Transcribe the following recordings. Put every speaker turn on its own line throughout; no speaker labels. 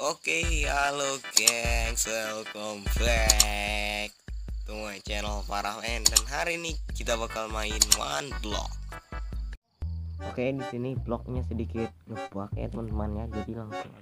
Oke, halo gengs, welcome back to my channel Farahwen dan hari ini kita bakal main one block. Oke, di sini bloknya sedikit ngebug ya teman-teman ya, jadi langsung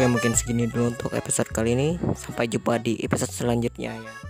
Oke mungkin segini dulu untuk episode kali ini. Sampai jumpa di episode selanjutnya ya